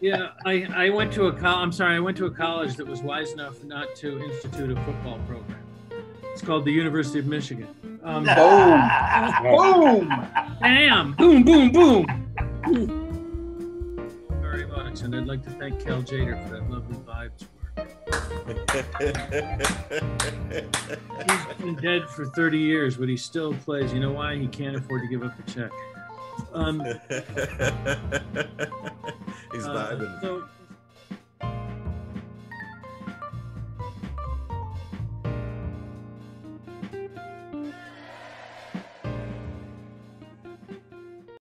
Yeah, I, I went to a col, I'm sorry, I went to a college that was wise enough not to institute a football program. It's called the University of Michigan. Um, Boom. bam, boom, boom, boom. Very much, and I'd like to thank Cal Tjader for that lovely vibes work. He's been dead for 30 years, but he still plays. You know why? He can't afford to give up the check. Um, He's uh, vibing. so